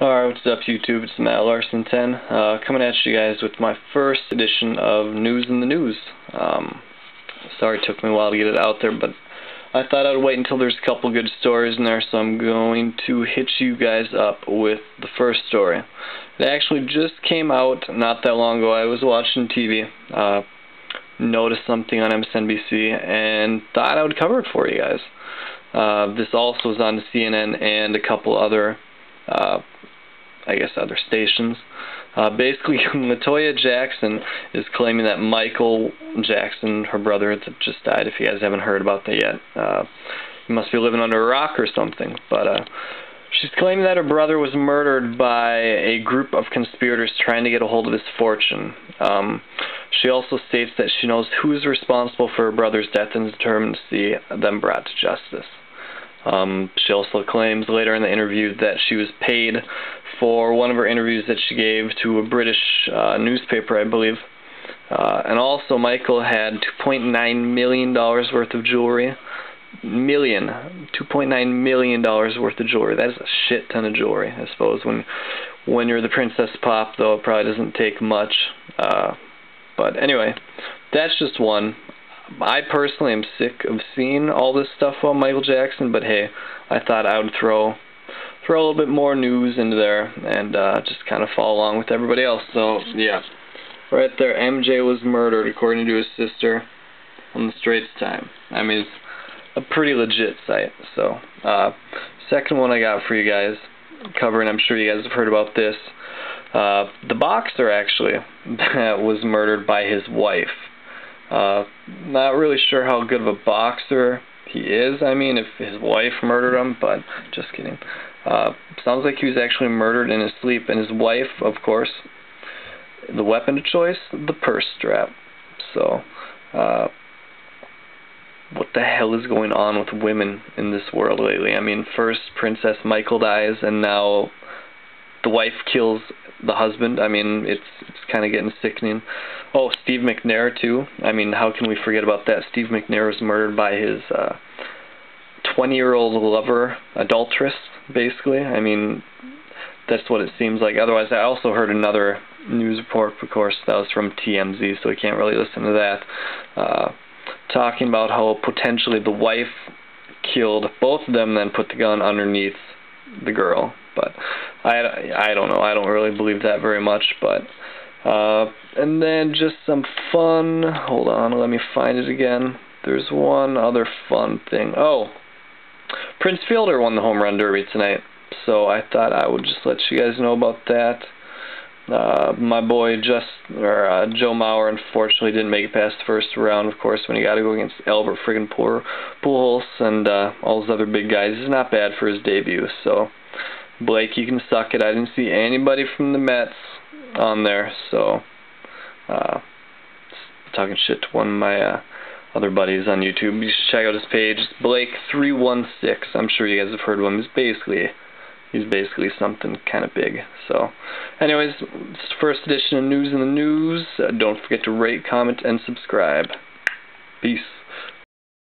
Alright, what's up YouTube? It's Matt Larson10, uh, coming at you guys with my first edition of News in the News. Um, sorry it took me a while to get it out there, but I thought I'd wait until there's a couple good stories in there, so I'm going to hit you guys up with the first story. It actually just came out not that long ago. I was watching TV, uh, noticed something on MSNBC, and thought I would cover it for you guys. Uh, this also was on CNN and a couple other uh, I guess, other stations. Uh, basically, Latoya Jackson is claiming that Michael Jackson, her brother, just died. If you guys haven't heard about that yet, uh, you must be living under a rock or something. But uh, she's claiming that her brother was murdered by a group of conspirators trying to get a hold of his fortune. Um, she also states that she knows who is responsible for her brother's death and is determined to see them brought to justice. Um, she also claims later in the interview that she was paid for one of her interviews that she gave to a British uh, newspaper, I believe. Uh, and also, Michael had $2.9 million worth of jewelry. Million. $2.9 million worth of jewelry. That is a shit ton of jewelry, I suppose. When when you're the Princess Pop, though, it probably doesn't take much. Uh, but anyway, that's just one. I personally am sick of seeing all this stuff on Michael Jackson, but hey, I thought I would throw throw a little bit more news into there and uh, just kind of follow along with everybody else. So yeah, right there, MJ was murdered according to his sister on the Straits Time. I mean, it's a pretty legit site. So uh, second one I got for you guys, covering. I'm sure you guys have heard about this. Uh, the boxer actually was murdered by his wife. Uh, not really sure how good of a boxer he is. I mean, if his wife murdered him, but just kidding. Uh, sounds like he was actually murdered in his sleep, and his wife, of course, the weapon of choice, the purse strap. So, uh, what the hell is going on with women in this world lately? I mean, first Princess Michael dies, and now the wife kills the husband. I mean, it's it's kind of getting sickening. Oh, Steve McNair too. I mean, how can we forget about that? Steve McNair was murdered by his uh, 20-year-old lover, adulteress, basically. I mean, that's what it seems like. Otherwise, I also heard another news report, of course, that was from TMZ, so we can't really listen to that. Uh, talking about how potentially the wife killed both of them, then put the gun underneath the girl. But I, I don't know. I don't really believe that very much. But uh, and then just some fun. Hold on, let me find it again. There's one other fun thing. Oh, Prince Fielder won the home run derby tonight. So I thought I would just let you guys know about that. Uh, my boy just or uh, Joe Mauer unfortunately didn't make it past the first round. Of course, when he got to go against Albert friggin' poor Pujols and uh, all those other big guys, it's not bad for his debut. So Blake, you can suck it. I didn't see anybody from the Mets on there, so uh, talking shit to one of my uh, other buddies on YouTube. You should check out his page. It's Blake316. I'm sure you guys have heard of him. He's basically he's basically something kind of big. So, anyways, first edition of News in the News. Uh, don't forget to rate, comment, and subscribe. Peace.